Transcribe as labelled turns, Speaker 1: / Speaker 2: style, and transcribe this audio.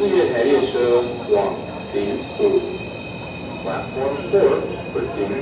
Speaker 1: 四月台列车往 had four.